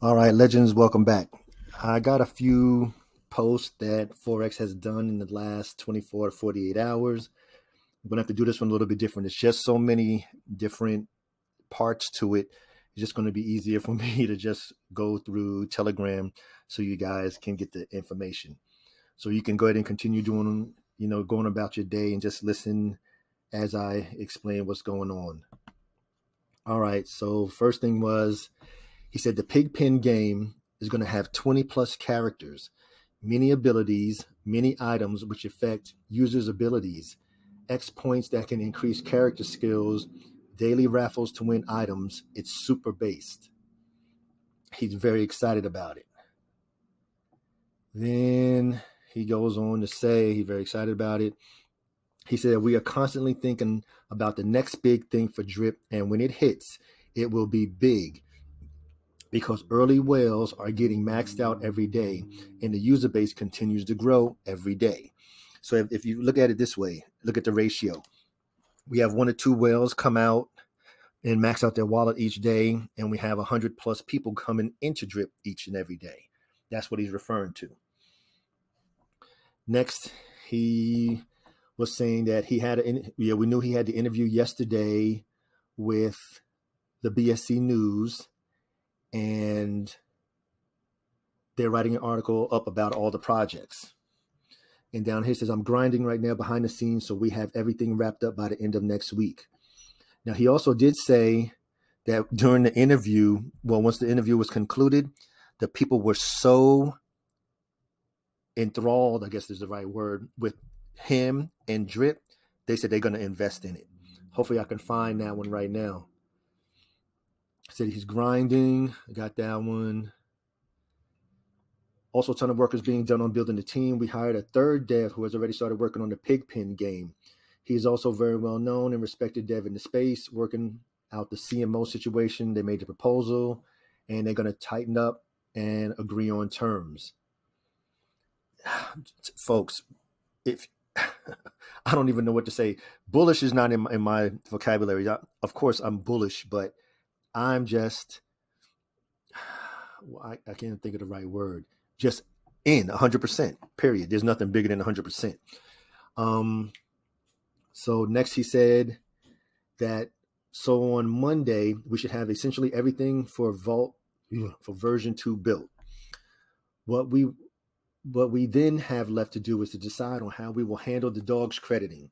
All right, legends, welcome back. I got a few posts that Forex has done in the last 24 to 48 hours. I'm gonna have to do this one a little bit different. It's just so many different parts to it. It's just gonna be easier for me to just go through Telegram so you guys can get the information. So you can go ahead and continue doing, you know, going about your day and just listen as I explain what's going on. All right. So first thing was he said the Pigpen game is going to have 20 plus characters, many abilities, many items which affect users' abilities, X points that can increase character skills, daily raffles to win items. It's super based. He's very excited about it. Then he goes on to say he's very excited about it. He said, We are constantly thinking about the next big thing for Drip, and when it hits, it will be big because early whales are getting maxed out every day and the user base continues to grow every day. So if, if you look at it this way, look at the ratio. We have one or two whales come out and max out their wallet each day, and we have 100 plus people coming into Drip each and every day. That's what he's referring to. Next, he was saying that he had, a, yeah, we knew he had the interview yesterday with the BSC News and they're writing an article up about all the projects. And down here says, I'm grinding right now behind the scenes, so we have everything wrapped up by the end of next week. Now, he also did say that during the interview, well, once the interview was concluded, the people were so enthralled, I guess is the right word, with him and Drip, they said they're going to invest in it. Hopefully, I can find that one right now. Said he's grinding. I got that one. Also, a ton of work is being done on building the team. We hired a third dev who has already started working on the pigpen game. He is also very well known and respected dev in the space, working out the CMO situation. They made the proposal and they're going to tighten up and agree on terms. Folks, if I don't even know what to say, bullish is not in my, in my vocabulary. of course, I'm bullish, but I'm just, I, I can't think of the right word, just in 100%, period. There's nothing bigger than 100%. Um, so next he said that so on Monday we should have essentially everything for Vault for version 2 built. What we what we then have left to do is to decide on how we will handle the dogs crediting.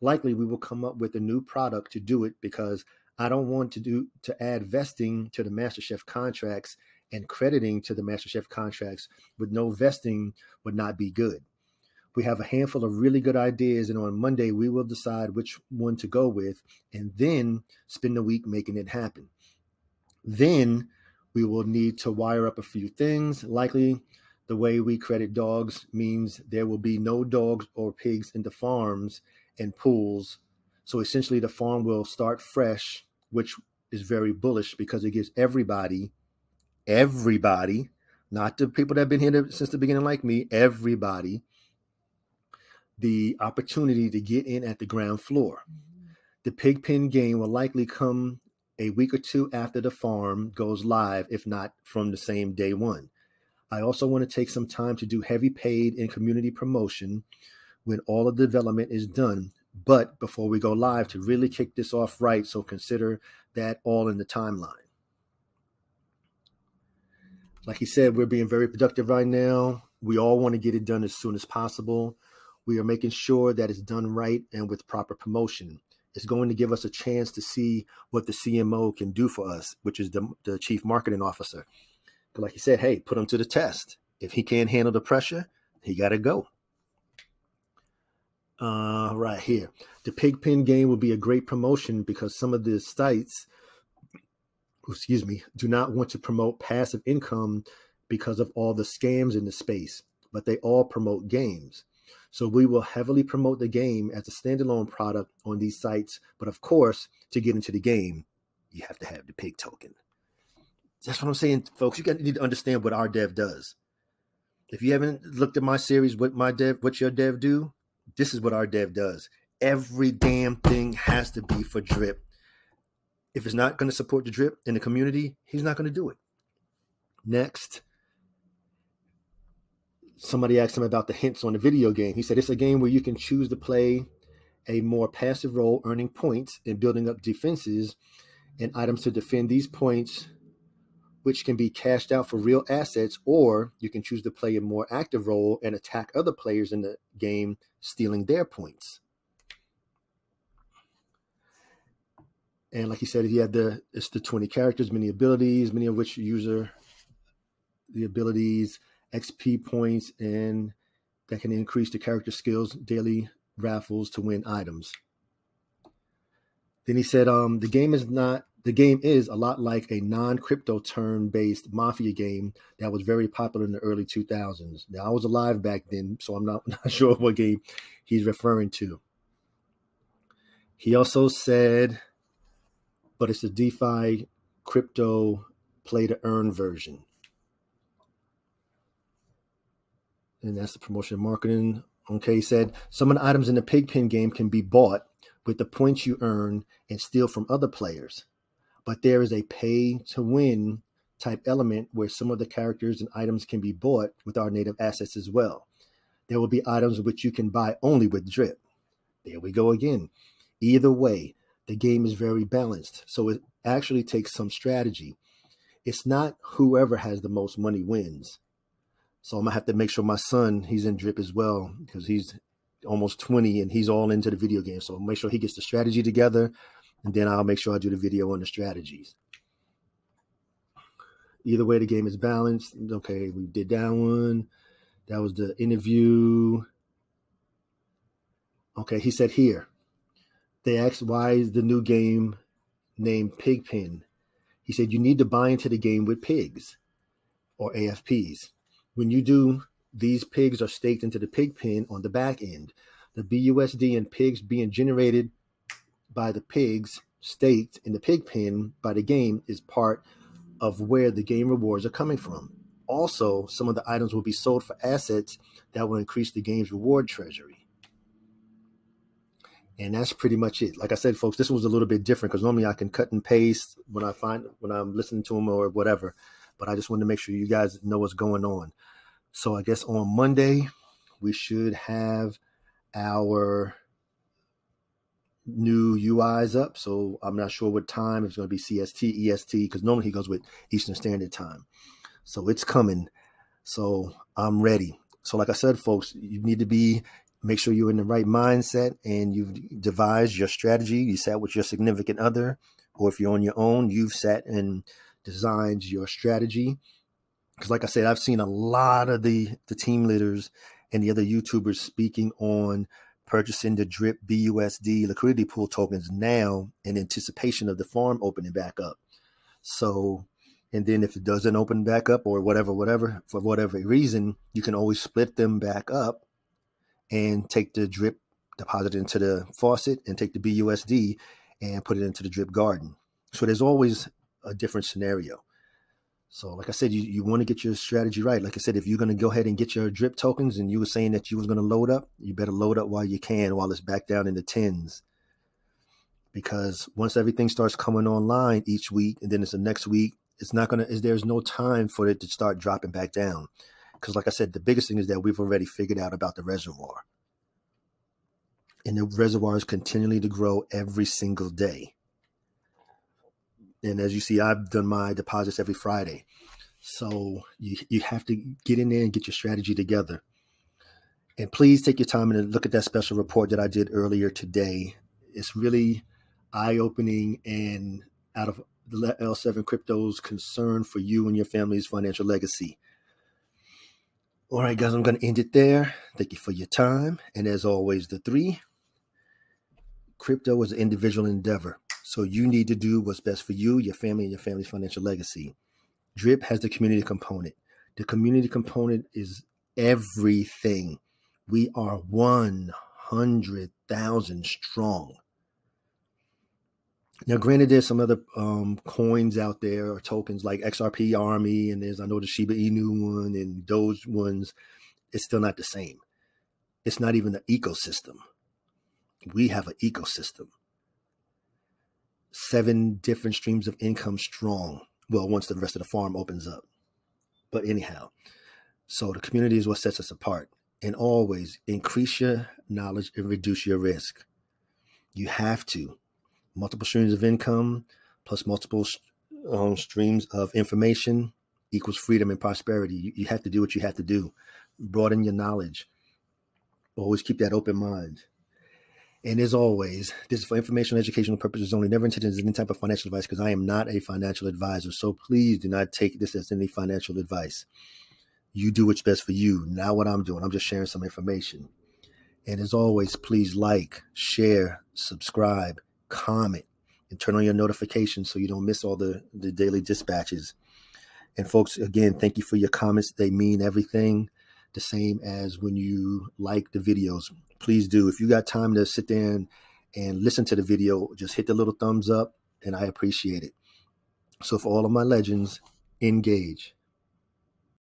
Likely we will come up with a new product to do it because I don't want to do to add vesting to the MasterChef contracts and crediting to the MasterChef contracts with no vesting would not be good. We have a handful of really good ideas, and on Monday we will decide which one to go with, and then spend the week making it happen. Then we will need to wire up a few things. Likely, the way we credit dogs means there will be no dogs or pigs in the farms and pools. So essentially, the farm will start fresh which is very bullish because it gives everybody, everybody, not the people that have been here since the beginning like me, everybody, the opportunity to get in at the ground floor. Mm-hmm. The pig pen game will likely come a week or two after the farm goes live, if not from the same day one. I also want to take some time to do heavy paid and community promotion when all of the development is done but before we go live, to really kick this off right, so consider that all in the timeline. Like he said, we're being very productive right now. We all want to get it done as soon as possible. We are making sure that it's done right and with proper promotion. It's going to give us a chance to see what the CMO can do for us, which is the, the chief marketing officer. But like he said, hey, put him to the test. If he can't handle the pressure, he got to go uh, right here. The Pigpen game will be a great promotion because some of the sites, excuse me, do not want to promote passive income because of all the scams in the space, but they all promote games. So we will heavily promote the game as a standalone product on these sites. But of course, to get into the game, you have to have the pig token. That's what I'm saying, folks. You got need to understand what our dev does. If you haven't looked at my series, what my dev, what your dev do, this is what our dev does. Every damn thing has to be for drip. If it's not going to support the drip in the community, he's not going to do it. Next, somebody asked him about the hints on the video game. He said it's a game where you can choose to play a more passive role, earning points and building up defenses and items to defend these points, which can be cashed out for real assets, or you can choose to play a more active role and attack other players in the game, stealing their points. And like he said, he had the it's the 20 characters, many abilities, many of which user the abilities, XP points, and that can increase the character skills, daily raffles to win items. Then he said, um, the game is not the game is a lot like a non-crypto turn-based mafia game that was very popular in the early 2000s. Now I was alive back then, so I'm not, not sure what game he's referring to. He also said, but it's a DeFi crypto play to earn version. And that's the promotion marketing. Okay, he said some of the items in the Pigpen game can be bought with the points you earn and steal from other players. But there is a pay to win type element where some of the characters and items can be bought with our native assets as well. There will be items which you can buy only with drip. There we go again. Either way, the game is very balanced. So it actually takes some strategy. It's not whoever has the most money wins. So I'm gonna have to make sure my son he's in drip as well because he's almost 20 and he's all into the video game. So make sure he gets the strategy together, and then I'll make sure I do the video on the strategies. Either way, the game is balanced. Okay, we did that one. That was the interview. Okay, he said here. They asked why is the new game named Pigpen. He said you need to buy into the game with pigs or AFPs. When you do, these pigs are staked into the pig pen on the back end. The BUSD and pigs being generated by the pigs staked in the pig pen by the game is part of where the game rewards are coming from. Also, some of the items will be sold for assets that will increase the game's reward treasury. And that's pretty much it. Like I said, folks, this was a little bit different because normally I can cut and paste when I find when I'm listening to them or whatever. But I just wanted to make sure you guys know what's going on. So I guess on Monday, we should have our new UIs up. So I'm not sure what time it's going to be CST, EST, because normally he goes with Eastern Standard Time. So it's coming. So I'm ready. So like I said, folks, you need to be make sure you're in the right mindset and you've devised your strategy. You sat with your significant other, or if you're on your own, you've sat and designed your strategy because like I said, I've seen a lot of the the team leaders and the other YouTubers speaking on purchasing the drip BUSD liquidity pool tokens now in anticipation of the farm opening back up. So, and then if it doesn't open back up or whatever, whatever, for whatever reason, you can always split them back up and take the drip deposit into the faucet and take the BUSD and put it into the drip garden. So there's always a different scenario. So, like I said, you, you want to get your strategy right. Like I said, if you're going to go ahead and get your drip tokens and you were saying that you was going to load up, you better load up while you can, while it's back down in the tens. Because once everything starts coming online each week, and then it's the next week, it's not going to, is there's no time for it to start dropping back down. Because, like I said, the biggest thing is that we've already figured out about the reservoir. And the reservoir is continually to grow every single day. And as you see, I've done my deposits every Friday. So you, you have to get in there and get your strategy together. And please take your time and look at that special report that I did earlier today. It's really eye opening and out of the L7 Crypto's concern for you and your family's financial legacy. All right, guys, I'm going to end it there. Thank you for your time. And as always, the three crypto is an individual endeavor. So you need to do what's best for you, your family, and your family's financial legacy. Drip has the community component. The community component is everything. We are 100,000 strong. Now, granted, there's some other um, coins out there or tokens like XRP Army, and there's I know the Shiba Inu one and Doge ones. It's still not the same. It's not even an ecosystem. We have an ecosystem seven different streams of income strong. Well, once the rest of the farm opens up. But anyhow, so the community is what sets us apart. And always increase your knowledge and reduce your risk. You have to. Multiple streams of income plus multiple um, streams of information equals freedom and prosperity. You, you have to do what you have to do. Broaden your knowledge. Always keep that open mind. And as always, this is for informational educational purposes only, never intended as any type of financial advice because I am not a financial advisor. So please do not take this as any financial advice. You do what's best for you, not what I'm doing. I'm just sharing some information. And as always, please like, share, subscribe, comment, and turn on your notifications so you don't miss all the, the daily dispatches. And folks, again, thank you for your comments. They mean everything. The same as when you like the videos. Please do. If you got time to sit and, and listen to the video, just hit the little thumbs up and I appreciate it. So for all of my legends, engage.